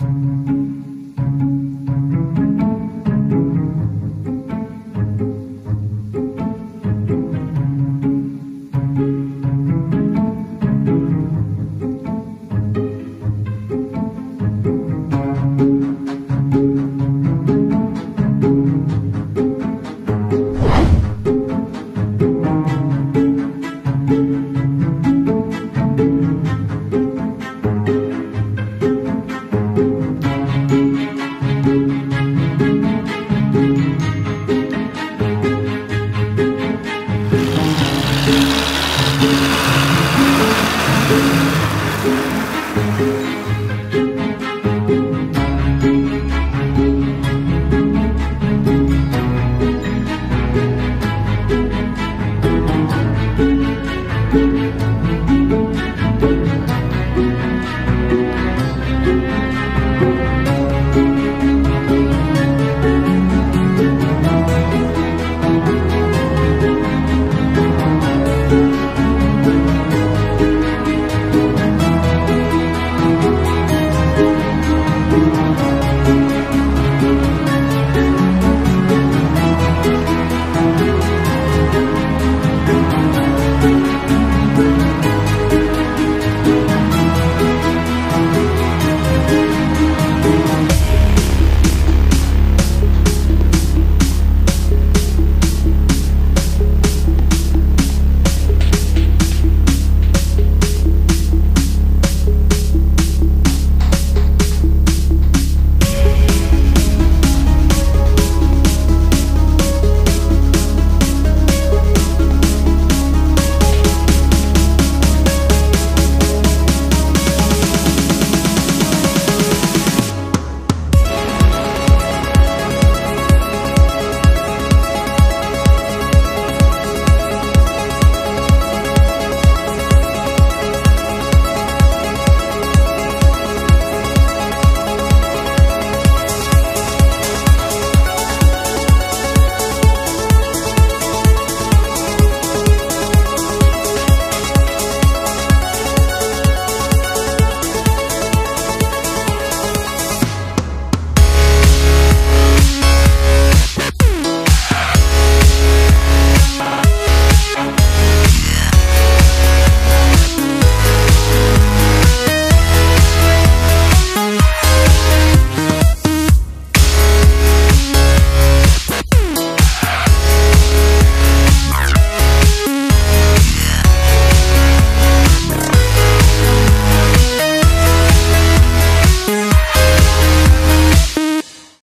うん。Música